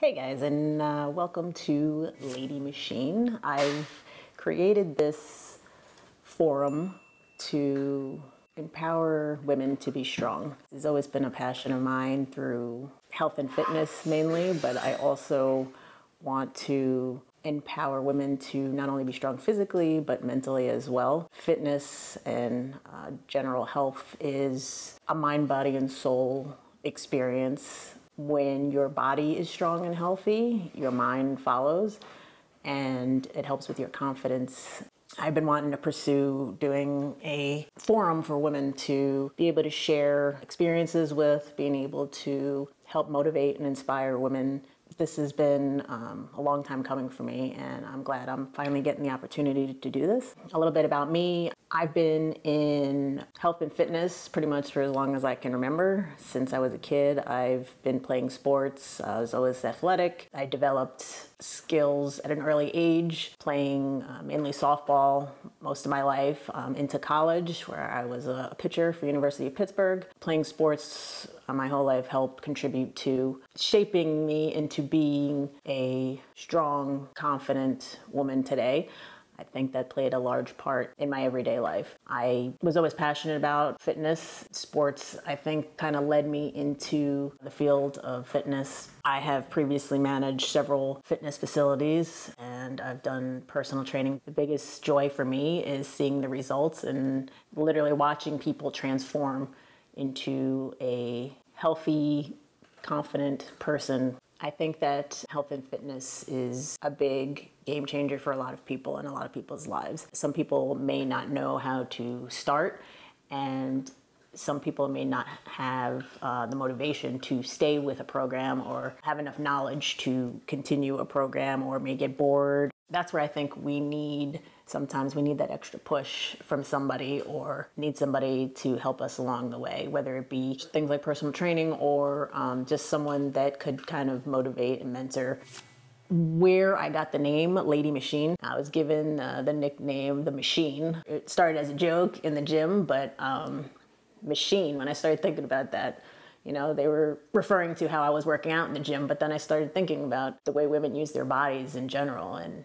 Hey guys, and uh, welcome to Lady Machine. I've created this forum to empower women to be strong. It's always been a passion of mine through health and fitness mainly, but I also want to empower women to not only be strong physically but mentally as well. Fitness and uh, general health is a mind, body, and soul experience. When your body is strong and healthy, your mind follows and it helps with your confidence. I've been wanting to pursue doing a forum for women to be able to share experiences with, being able to help motivate and inspire women this has been um, a long time coming for me, and I'm glad I'm finally getting the opportunity to do this. A little bit about me I've been in health and fitness pretty much for as long as I can remember. Since I was a kid, I've been playing sports. I was always athletic. I developed skills at an early age, playing uh, mainly softball most of my life um, into college, where I was a pitcher for University of Pittsburgh. Playing sports uh, my whole life helped contribute to shaping me into being a strong, confident woman today. I think that played a large part in my everyday life. I was always passionate about fitness. Sports, I think, kind of led me into the field of fitness. I have previously managed several fitness facilities and I've done personal training. The biggest joy for me is seeing the results and literally watching people transform into a healthy, confident person I think that health and fitness is a big game changer for a lot of people in a lot of people's lives. Some people may not know how to start, and some people may not have uh, the motivation to stay with a program or have enough knowledge to continue a program or may get bored. That's where I think we need sometimes we need that extra push from somebody or need somebody to help us along the way, whether it be things like personal training or um, just someone that could kind of motivate and mentor where I got the name Lady Machine. I was given uh, the nickname The Machine. It started as a joke in the gym, but um, Machine, when I started thinking about that, you know, they were referring to how I was working out in the gym, but then I started thinking about the way women use their bodies in general and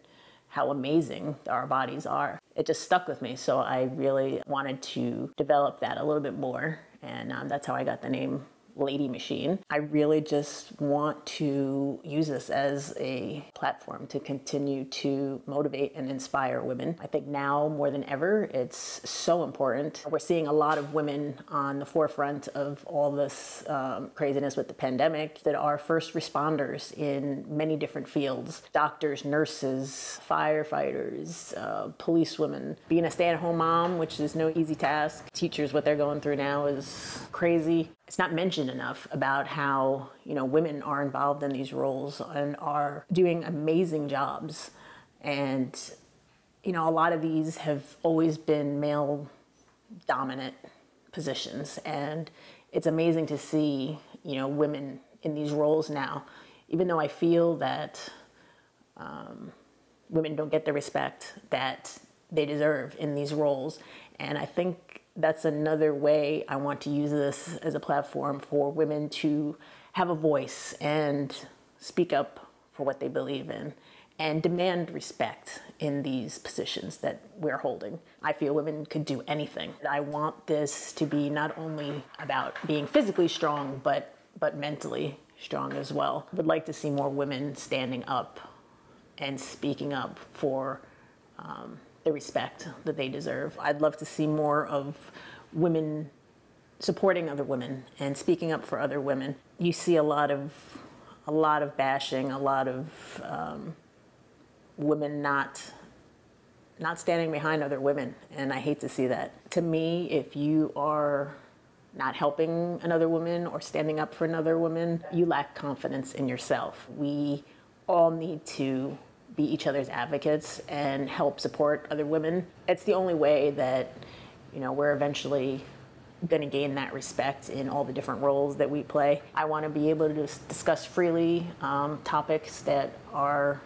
how amazing our bodies are. It just stuck with me, so I really wanted to develop that a little bit more, and um, that's how I got the name lady machine. I really just want to use this as a platform to continue to motivate and inspire women. I think now more than ever, it's so important. We're seeing a lot of women on the forefront of all this um, craziness with the pandemic that are first responders in many different fields doctors, nurses, firefighters, uh, policewomen. Being a stay at home mom, which is no easy task, teachers, what they're going through now is crazy it's not mentioned enough about how you know women are involved in these roles and are doing amazing jobs. And you know a lot of these have always been male dominant positions. And it's amazing to see you know women in these roles now. Even though i feel that um, women don't get the respect that they deserve in these roles. And i think that's another way I want to use this as a platform for women to have a voice and speak up for what they believe in and demand respect in these positions that we're holding. I feel women could do anything. I want this to be not only about being physically strong, but, but mentally strong as well. I would like to see more women standing up and speaking up for um, the respect that they deserve. I'd love to see more of women supporting other women and speaking up for other women. You see a lot of a lot of bashing, a lot of um, women not not standing behind other women, and I hate to see that. To me, if you are not helping another woman or standing up for another woman, you lack confidence in yourself. We all need to be each other's advocates and help support other women. It's the only way that, you know, we're eventually going to gain that respect in all the different roles that we play. I want to be able to discuss freely um, topics that are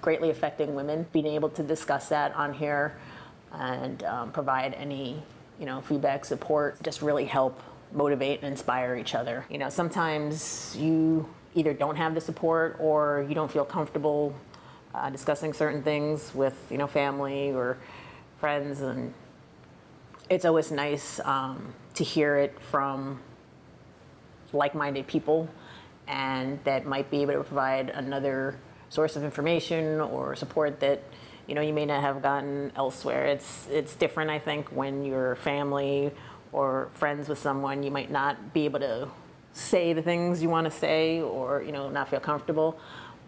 greatly affecting women, being able to discuss that on here and um, provide any, you know, feedback, support, just really help motivate and inspire each other. You know, sometimes you either don't have the support or you don't feel comfortable uh, discussing certain things with you know family or friends and it's always nice um, to hear it from like-minded people and that might be able to provide another source of information or support that you know you may not have gotten elsewhere. It's it's different i think when you're family or friends with someone you might not be able to say the things you want to say or you know not feel comfortable.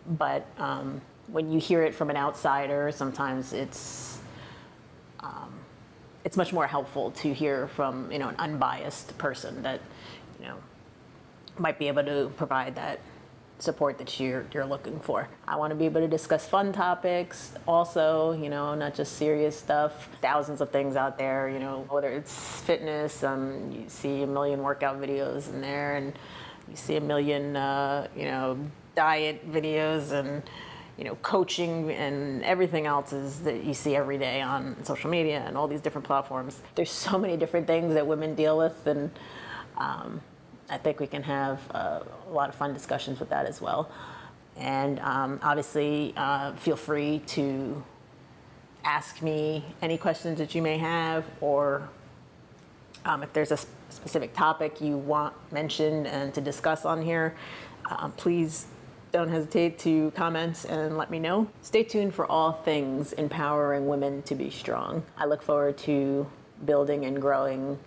But um, when you hear it from an outsider sometimes it's um, it's much more helpful to hear from you know an unbiased person that you know might be able to provide that support that you're you're looking for. I want to be able to discuss fun topics, also, you know, not just serious stuff. Thousands of things out there, you know, whether it's fitness, um, you see a million workout videos in there, and you see a million, uh, you know, diet videos and you know, coaching and everything else is that you see every day on social media and all these different platforms. There's so many different things that women deal with, and um, I think we can have uh, a lot of fun discussions with that as well. And um, obviously, uh, feel free to ask me any questions that you may have, or um, if there's a specific topic you want mentioned and to discuss on here, um, please don't hesitate to comment and let me know. Stay tuned for all things empowering women to be strong. I look forward to building and growing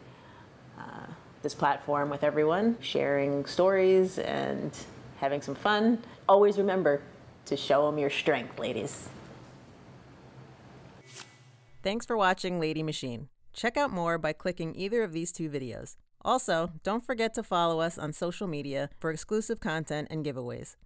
uh, this platform with everyone, sharing stories and having some fun. Always remember to show them your strength, ladies. Thanks for watching Lady Machine. Check out more by clicking either of these two videos. Also, don't forget to follow us on social media for exclusive content and giveaways.